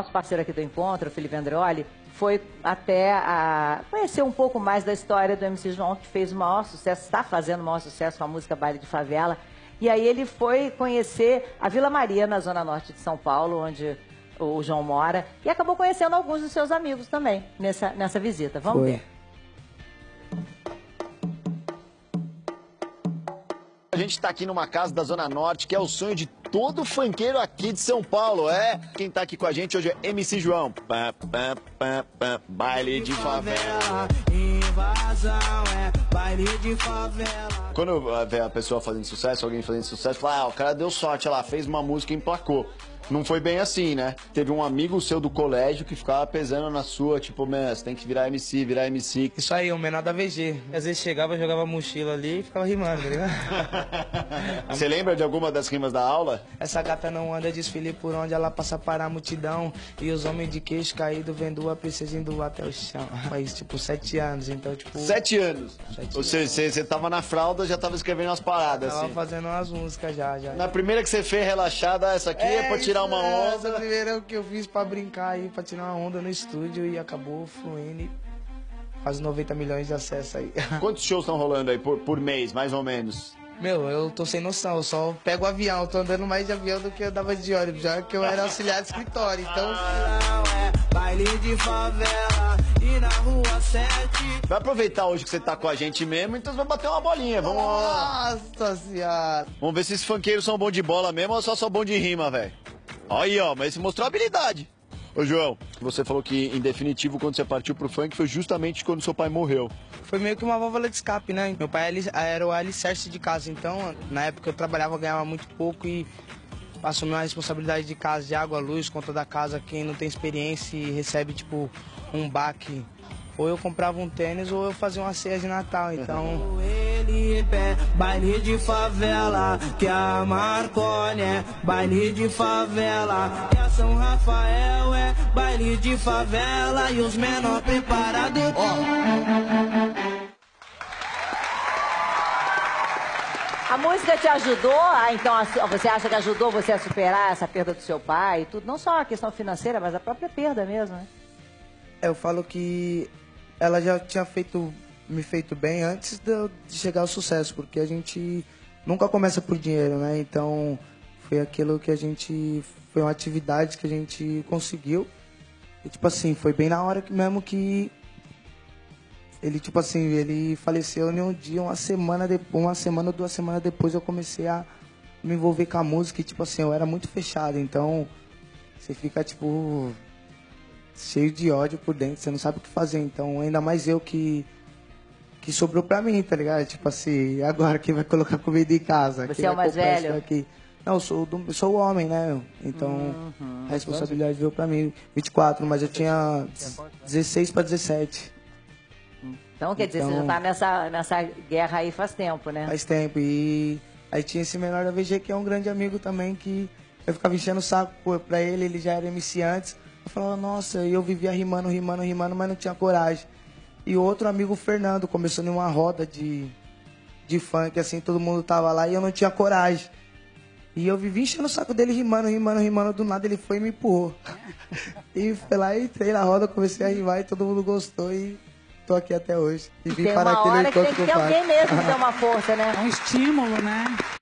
Nosso parceiro aqui do encontro, o Felipe Andreoli, foi até a conhecer um pouco mais da história do MC João, que fez o maior sucesso, está fazendo o maior sucesso com a música Baile de Favela. E aí ele foi conhecer a Vila Maria, na zona norte de São Paulo, onde o João mora, e acabou conhecendo alguns dos seus amigos também nessa, nessa visita. Vamos Foi. ver. A gente tá aqui numa casa da Zona Norte, que é o sonho de todo funkeiro aqui de São Paulo, é? Quem tá aqui com a gente hoje é MC João. Pá, pá, pá, pá, baile de favela. Invasão é baile de favela. Quando vê a pessoa fazendo sucesso, alguém fazendo sucesso, fala, ah, o cara deu sorte, lá, fez uma música e emplacou. Não foi bem assim, né? Teve um amigo seu do colégio que ficava pesando na sua, tipo, man, você tem que virar MC, virar MC. Isso aí, o menor da VG. Às vezes chegava, jogava mochila ali e ficava rimando, tá ligado? Você lembra de alguma das rimas da aula? Essa gata não anda desfile por onde ela passa para a multidão. E os homens de queixo caído vendo a princesa indo até o chão. Faz tipo sete anos, então tipo. Sete anos. Sete Ou seja, você, você tava na fralda, já tava escrevendo umas paradas, Tava assim. fazendo umas músicas já, já. Na primeira que você fez relaxada, essa aqui é, pra tirar uma isso, Essa onda. primeira é o que eu fiz pra brincar aí, pra tirar uma onda no estúdio e acabou fluindo. e Quase 90 milhões de acessos aí. Quantos shows estão rolando aí por, por mês, mais ou menos? Meu, eu tô sem noção, eu só pego o avião, eu tô andando mais de avião do que eu dava de ônibus, já que eu era auxiliar de escritório, então. É baile de favela e na rua 7. Vai aproveitar hoje que você tá com a gente mesmo, então vamos bater uma bolinha. Vamos, Nossa senhora! vamos ver se esses funkeiros são bons de bola mesmo ou só são bons de rima, velho. Aí, ó, mas esse mostrou habilidade. Ô, João, você falou que, em definitivo, quando você partiu pro funk foi justamente quando seu pai morreu. Foi meio que uma válvula de escape, né? Meu pai era o alicerce de casa, então na época eu trabalhava, ganhava muito pouco e assumiu a responsabilidade de casa, de água, luz, conta da casa. Quem não tem experiência e recebe, tipo, um baque, ou eu comprava um tênis ou eu fazia uma ceia de Natal, então... Em pé, baile de favela, que a Marconi é baile de favela, e a São Rafael é baile de favela, e os menor preparados. A música te ajudou a, então, você acha que ajudou você a superar essa perda do seu pai e tudo? Não só a questão financeira, mas a própria perda mesmo, né? É, Eu falo que ela já tinha feito, me feito bem antes de, de chegar ao sucesso, porque a gente nunca começa por dinheiro, né? Então foi aquilo que a gente. Foi uma atividade que a gente conseguiu. E tipo assim, foi bem na hora que mesmo que. Ele, tipo assim, ele faleceu em um dia, uma semana depois, uma semana, duas semanas depois eu comecei a me envolver com a música e, tipo assim, eu era muito fechado, então você fica, tipo, cheio de ódio por dentro, você não sabe o que fazer. Então, ainda mais eu que que sobrou pra mim, tá ligado? Tipo assim, agora quem vai colocar comida em casa? Você é o mais velho? daqui? Não, eu sou, do, sou o homem, né? Então, Uhum. a responsabilidade veio pra mim. 24, mas eu tinha 16 pra 17. Então, quer dizer, você já Então- tá nessa, nessa guerra aí faz tempo, né? Faz tempo. E aí tinha esse menor da VG que é um grande amigo também, que eu ficava enchendo o saco pra ele, ele já era MC antes. Eu falava, nossa, e eu vivia rimando, rimando, rimando, mas não tinha coragem. E outro amigo, o Fernando, começou numa roda de, de funk, assim, todo mundo tava lá e eu não tinha coragem. E eu vivi enchendo o saco dele, rimando, rimando, rimando. Do nada ele foi e me empurrou. e foi lá, entrei na roda, comecei a rimar e todo mundo gostou e tô aqui até hoje. E vim Tem para uma aquele hora que tem que ter alguém mesmo que dê uma força, né? É um estímulo, né?